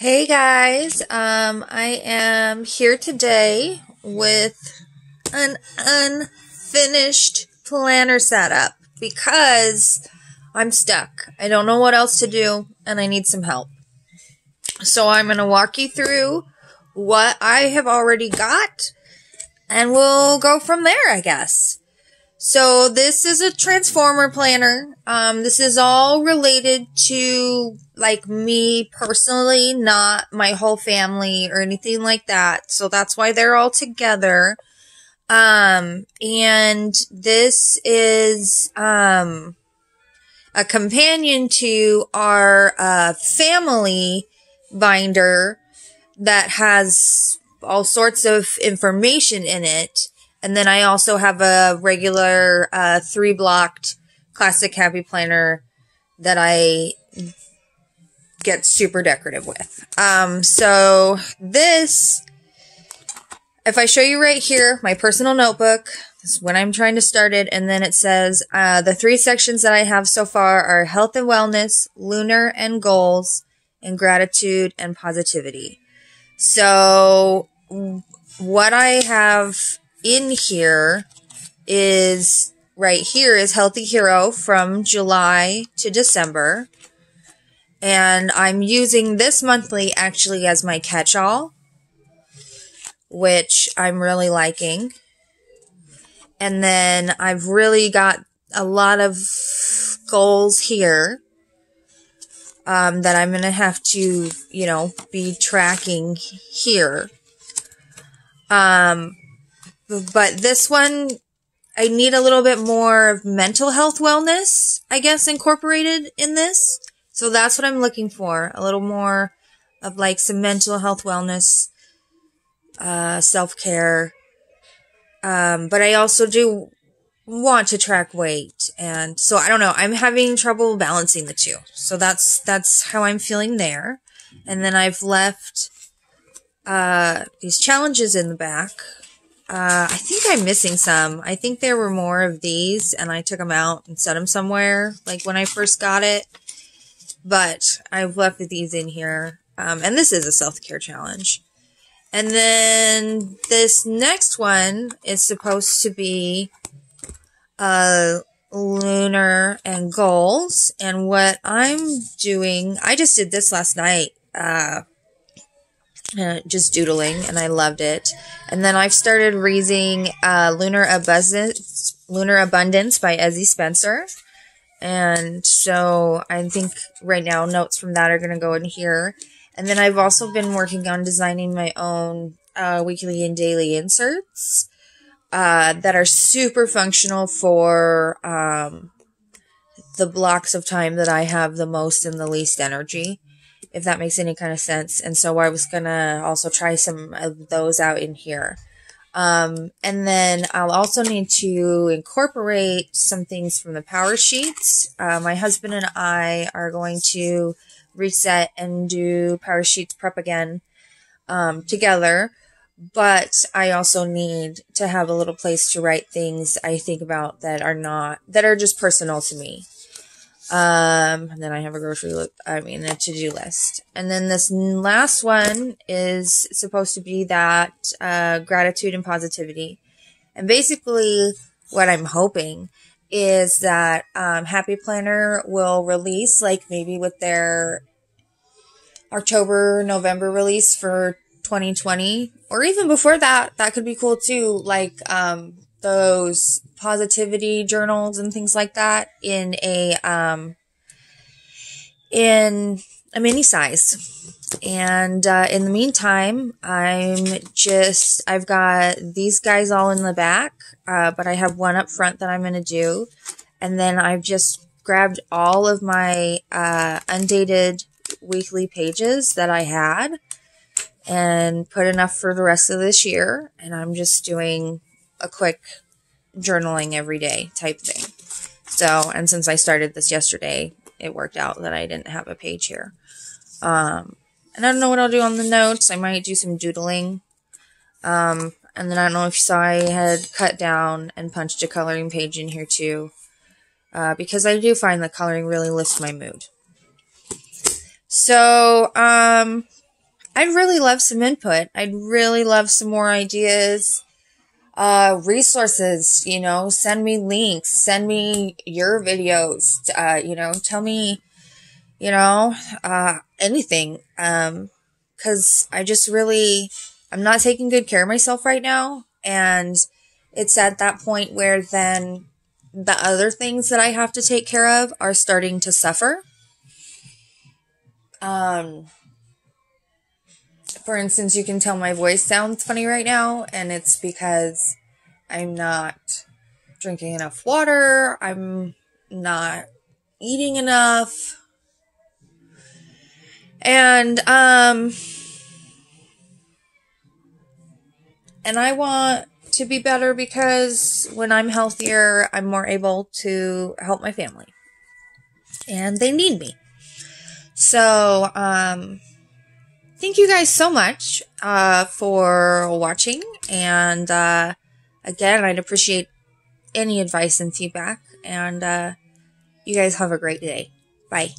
Hey guys, um, I am here today with an unfinished planner setup because I'm stuck. I don't know what else to do and I need some help. So I'm going to walk you through what I have already got and we'll go from there, I guess. So this is a transformer planner. Um, this is all related to like me personally, not my whole family or anything like that. So that's why they're all together. Um, and this is, um, a companion to our, uh, family binder that has all sorts of information in it. And then I also have a regular, uh, three blocked classic happy planner that I get super decorative with. Um, so this, if I show you right here, my personal notebook, this is when I'm trying to start it. And then it says, uh, the three sections that I have so far are health and wellness, lunar and goals, and gratitude and positivity. So what I have in here is right here is Healthy Hero from July to December. And I'm using this monthly actually as my catch all, which I'm really liking. And then I've really got a lot of goals here um, that I'm going to have to, you know, be tracking here. Um, but this one, I need a little bit more of mental health wellness, I guess, incorporated in this. So that's what I'm looking for. A little more of like some mental health wellness, uh, self care. Um, but I also do want to track weight. And so I don't know. I'm having trouble balancing the two. So that's, that's how I'm feeling there. And then I've left, uh, these challenges in the back uh, I think I'm missing some. I think there were more of these and I took them out and set them somewhere, like when I first got it. But I've left these in here. Um, and this is a self-care challenge. And then this next one is supposed to be, uh, lunar and goals. And what I'm doing, I just did this last night. Uh, uh, just doodling, and I loved it. And then I've started reading uh, Lunar Abundance, Lunar Abundance by Ezzie Spencer. And so I think right now notes from that are going to go in here. And then I've also been working on designing my own uh, weekly and daily inserts uh, that are super functional for um, the blocks of time that I have the most and the least energy if that makes any kind of sense. And so I was gonna also try some of those out in here. Um, and then I'll also need to incorporate some things from the power sheets. Uh, my husband and I are going to reset and do power sheets prep again um, together. But I also need to have a little place to write things I think about that are not, that are just personal to me. Um, and then I have a grocery, li- I mean, a to-do list. And then this last one is supposed to be that, uh, gratitude and positivity. And basically what I'm hoping is that, um, Happy Planner will release, like maybe with their October, November release for 2020, or even before that, that could be cool too. Like, um, those positivity journals and things like that in a um in a mini size. And uh, in the meantime, I'm just I've got these guys all in the back, uh, but I have one up front that I'm going to do, and then I've just grabbed all of my uh, undated weekly pages that I had and put enough for the rest of this year, and I'm just doing a quick journaling every day type thing. So, and since I started this yesterday, it worked out that I didn't have a page here. Um, and I don't know what I'll do on the notes. I might do some doodling. Um, and then I don't know if you saw I had cut down and punched a coloring page in here too. Uh, because I do find that coloring really lifts my mood. So, um, I'd really love some input. I'd really love some more ideas, uh, resources, you know, send me links, send me your videos, uh, you know, tell me, you know, uh, anything. Um, cause I just really, I'm not taking good care of myself right now. And it's at that point where then the other things that I have to take care of are starting to suffer. Um, for instance, you can tell my voice sounds funny right now, and it's because I'm not drinking enough water, I'm not eating enough. And um and I want to be better because when I'm healthier, I'm more able to help my family. And they need me. So, um, thank you guys so much, uh, for watching. And, uh, again, I'd appreciate any advice and feedback. And, uh, you guys have a great day. Bye.